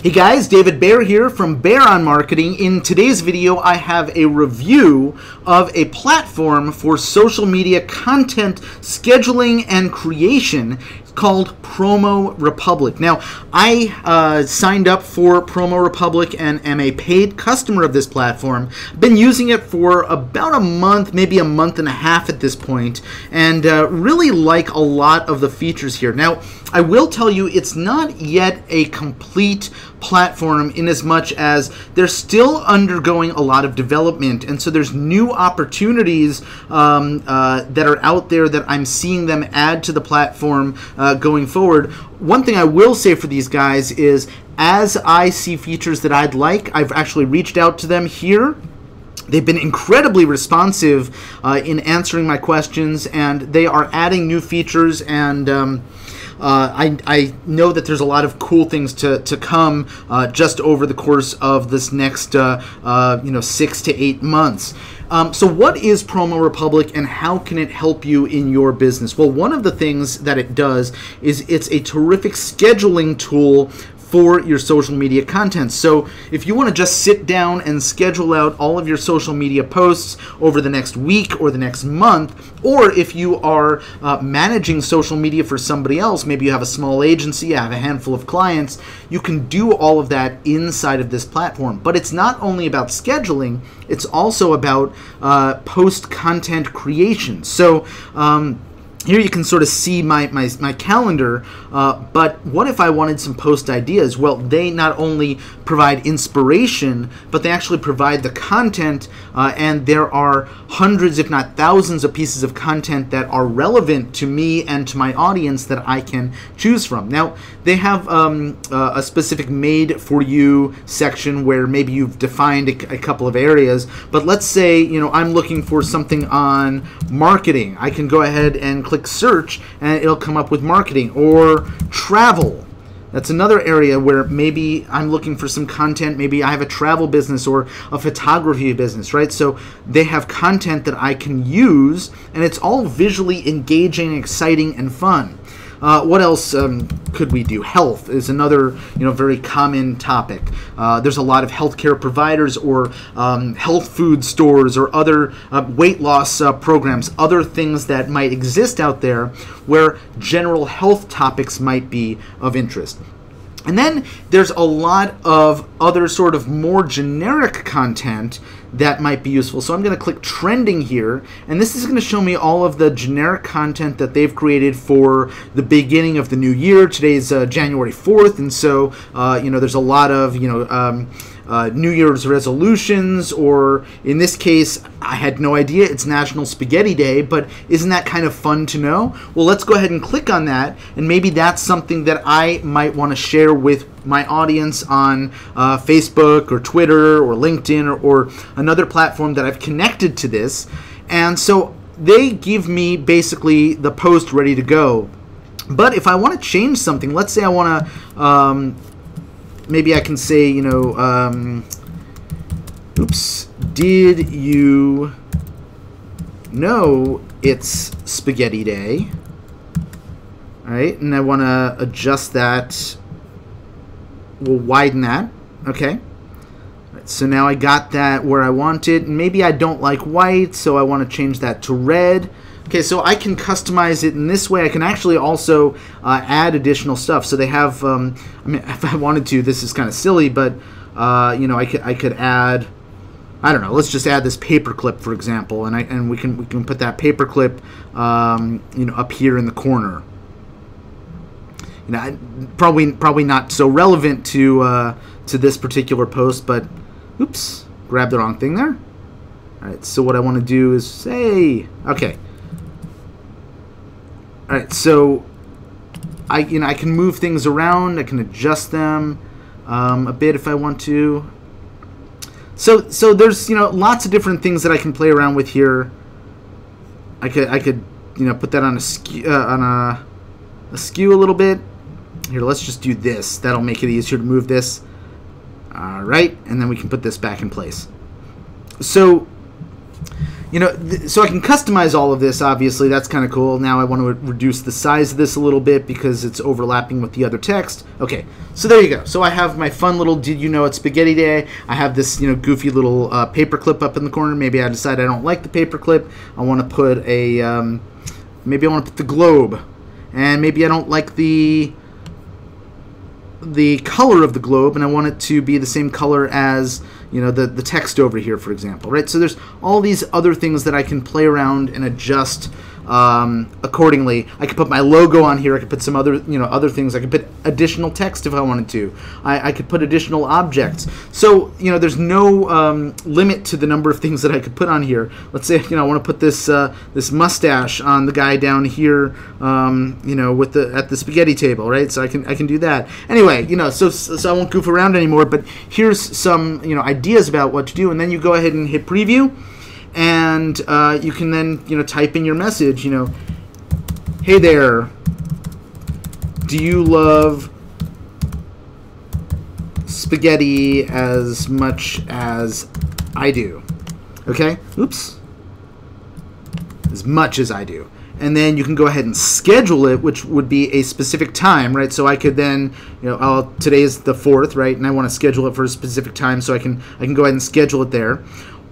Hey guys, David Baer here from Baer on Marketing. In today's video, I have a review of a platform for social media content scheduling and creation called Promo Republic. Now, I uh, signed up for Promo Republic and am a paid customer of this platform. Been using it for about a month, maybe a month and a half at this point, and uh, really like a lot of the features here. Now, I will tell you it's not yet a complete platform in as much as they're still undergoing a lot of development. And so there's new opportunities um, uh, that are out there that i'm seeing them add to the platform uh, going forward. One thing i will say for these guys is as i see features that i'd like i've actually reached out to them here. They've been incredibly responsive uh, in answering my questions, and they are adding new features and um, uh, I, I know that there's a lot of cool things to, to come uh, just over the course of this next uh, uh, you know six to eight months. Um, so, what is Promo Republic and how can it help you in your business? Well, one of the things that it does is it's a terrific scheduling tool for your social media content. So if you want to just sit down and schedule out all of your social media posts over the next week or the next month, or if you are uh, managing social media for somebody else, maybe you have a small agency, you have a handful of clients, you can do all of that inside of this platform. But it's not only about scheduling, it's also about uh, post content creation. So, um, here you can sort of see my, my, my calendar, uh, but what if I wanted some post ideas? Well, they not only provide inspiration, but they actually provide the content, uh, and there are hundreds, if not thousands, of pieces of content that are relevant to me and to my audience that I can choose from. Now, they have um, uh, a specific made for you section where maybe you've defined a, a couple of areas, but let's say, you know, I'm looking for something on marketing. I can go ahead and click search and it'll come up with marketing or travel. That's another area where maybe I'm looking for some content. Maybe I have a travel business or a photography business, right? So they have content that I can use, and it's all visually engaging, exciting, and fun. Uh, what else um, could we do? Health is another you know very common topic. Uh, there's a lot of healthcare providers or um, health food stores or other uh, weight loss uh, programs, other things that might exist out there where general health topics might be of interest. And then there's a lot of other sort of more generic content that might be useful. So I'm going to click trending here, and this is going to show me all of the generic content that they've created for the beginning of the new year. Today's uh, January 4th, and so, uh, you know, there's a lot of, you know, um, uh, New Year's resolutions, or in this case, I had no idea it's National Spaghetti Day, but isn't that kind of fun to know? Well, let's go ahead and click on that, and maybe that's something that I might want to share with my audience on uh, Facebook or Twitter or LinkedIn or, or another platform that I've connected to this. And so they give me basically the post ready to go. But if I want to change something, let's say I want to um, maybe I can say, you know, um, oops, did you know it's spaghetti day? All right, and I want to adjust that. We'll widen that. Okay. So now I got that where I want it. Maybe I don't like white, so I want to change that to red. Okay, so I can customize it in this way. I can actually also uh, add additional stuff. So they have, um, I mean, if I wanted to, this is kind of silly, but uh, you know, I could I could add, I don't know. Let's just add this paperclip, for example, and I and we can we can put that paperclip, um, you know, up here in the corner. You know, probably probably not so relevant to uh, to this particular post, but oops, grab the wrong thing there. All right, so what I want to do is say, okay. All right, so I you know I can move things around. I can adjust them um, a bit if I want to. So so there's you know lots of different things that I can play around with here. I could I could you know put that on a skew, uh, on a, a skew a little bit. Here, let's just do this. That'll make it easier to move this. All right, and then we can put this back in place. So you know, th- so I can customize all of this. Obviously, that's kind of cool. Now I want to reduce the size of this a little bit because it's overlapping with the other text. Okay, so there you go. So I have my fun little "Did you know it's Spaghetti Day?" I have this you know goofy little uh, paper clip up in the corner. Maybe I decide I don't like the paper clip. I want to put a um, maybe I want to put the globe, and maybe I don't like the the color of the globe and I want it to be the same color as you know the the text over here for example right? So there's all these other things that I can play around and adjust um, accordingly. I could put my logo on here. I could put some other, you know, other things. I could put additional text if I wanted to. I, I could put additional objects. So, you know, there's no um, limit to the number of things that I could put on here. Let's say, you know, I want to put this uh, this mustache on the guy down here, um, you know, with the at the spaghetti table, right? So I can I can do that. Anyway, you know, so so I won't goof around anymore. But here's some you know ideas about what to do, and then you go ahead and hit preview and uh, you can then you know type in your message you know hey there do you love spaghetti as much as I do? Okay? Oops. As much as I do. And then you can go ahead and schedule it which would be a specific time right? So I could then you know I'll, today is the 4th right? And I want to schedule it for a specific time so I can I can go ahead and schedule it there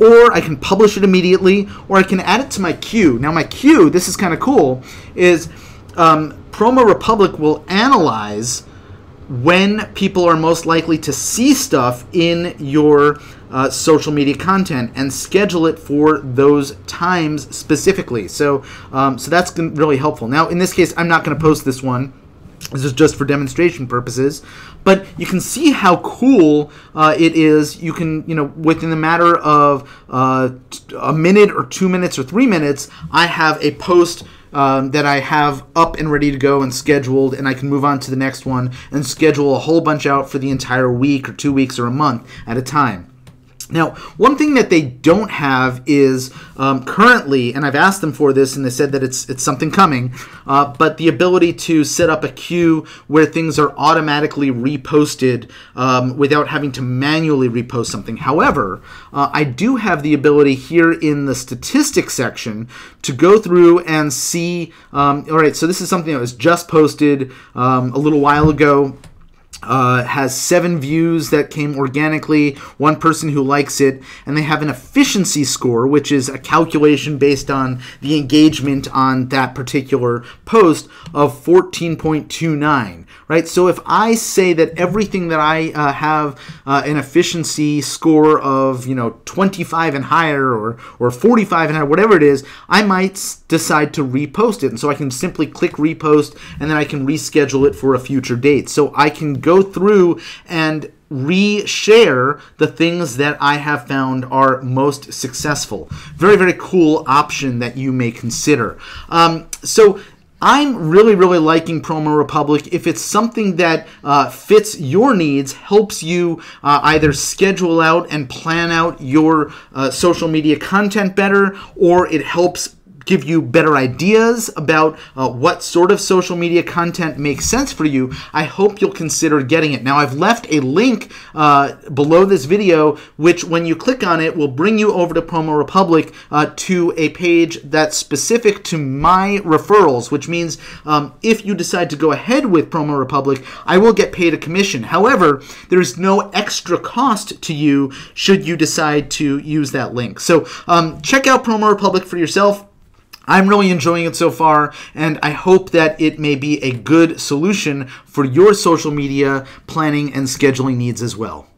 or I can publish it immediately, or I can add it to my queue. Now, my queue, this is kind of cool, is um, Promo Republic will analyze when people are most likely to see stuff in your uh, social media content and schedule it for those times specifically. So, um, so that's really helpful. Now, in this case, I'm not going to post this one this is just for demonstration purposes, but you can see how cool uh, it is. You can, you know, within the matter of uh, a minute or two minutes or three minutes, I have a post um, that I have up and ready to go and scheduled, and I can move on to the next one and schedule a whole bunch out for the entire week or two weeks or a month at a time. Now, one thing that they don't have is um, currently, and I've asked them for this, and they said that it's it's something coming, uh, but the ability to set up a queue where things are automatically reposted um, without having to manually repost something. However, uh, I do have the ability here in the statistics section to go through and see. Um, all right, so this is something that was just posted um, a little while ago uh, has seven views that came organically, one person who likes it, and they have an efficiency score, which is a calculation based on the engagement on that particular post of 14.29 right? So if I say that everything that I uh, have uh, an efficiency score of, you know, 25 and higher or, or 45 and higher, whatever it is, I might decide to repost it. And so I can simply click repost and then I can reschedule it for a future date. So I can go through and reshare the things that I have found are most successful. Very, very cool option that you may consider. Um, so I'm really, really liking Promo Republic. If it's something that uh, fits your needs, helps you uh, either schedule out and plan out your uh, social media content better, or it helps give you better ideas about uh, what sort of social media content makes sense for you, I hope you'll consider getting it. Now, I've left a link uh, below this video, which when you click on it will bring you over to Promo Republic uh, to a page that's specific to my referrals, which means um, if you decide to go ahead with Promo Republic, I will get paid a commission. However, there's no extra cost to you should you decide to use that link. So um, check out Promo Republic for yourself. I'm really enjoying it so far, and I hope that it may be a good solution for your social media planning and scheduling needs as well.